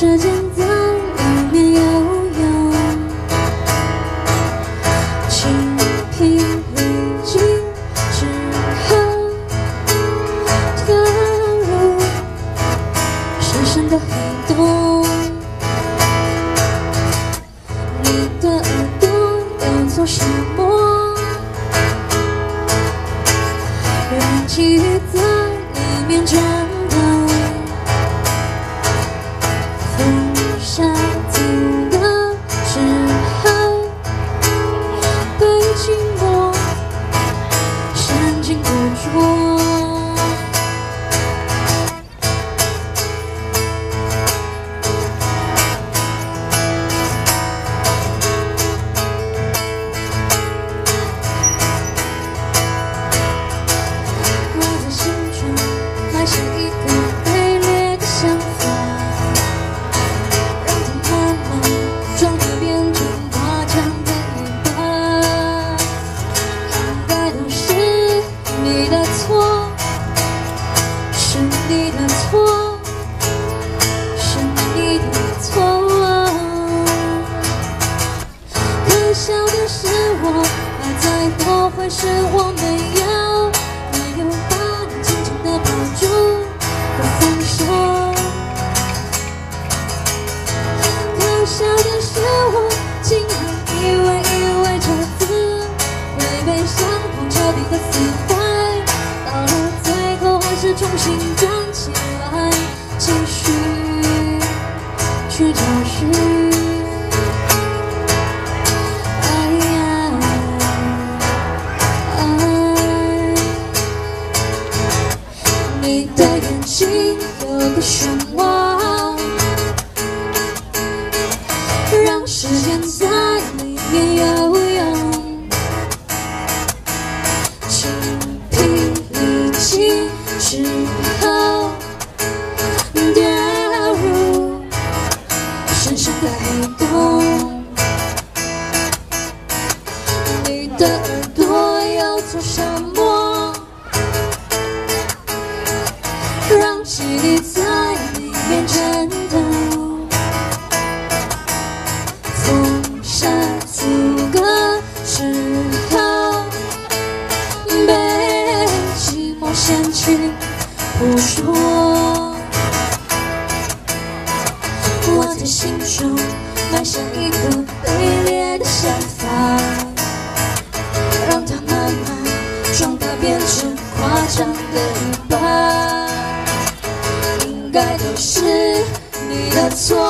时间在里面游泳，情疲力尽之后，跳入深深的黑洞。你的耳朵要做什么？埋下会被伤痛彻底的死坏，到了最后还是重新站起来，继续去找寻。爱，你的眼睛有个漩涡，尽之后，掉入深深的黑洞。你的耳朵要做什么？让记忆在不说。我在心中埋下一个卑劣的想法，让它慢慢长大变成夸张的尾巴。应该都是你的错，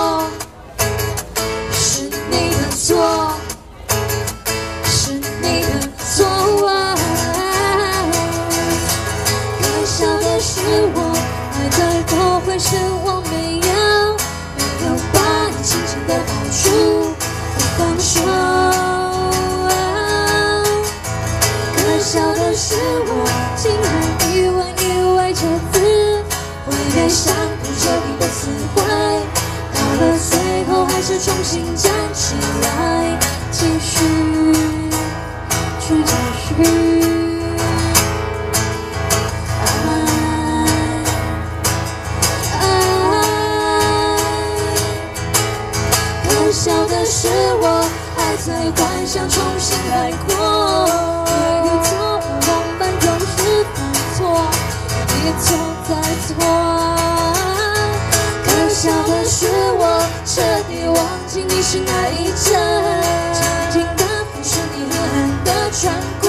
是我没有没有把你紧紧的抱住不放手。可笑的是我竟然以为以为这次会被伤痛彻底的撕坏，到了最后还是重新站起来，继续去找寻。可笑的是我还在幻想重新来过，一错往返总是犯错，一错再错。可笑的是我彻底忘记你是哪一阵，静静的俯视你狠狠的穿过，